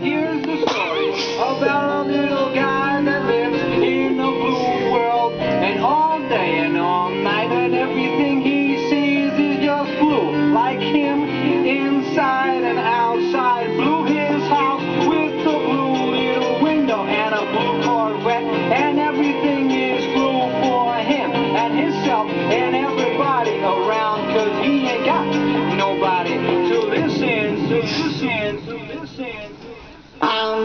Here's the story about a little guy that lives in a blue world. And all day and all night, and everything he sees is just blue. Like him, inside and outside. Blue his house with a blue little window and a blue I'm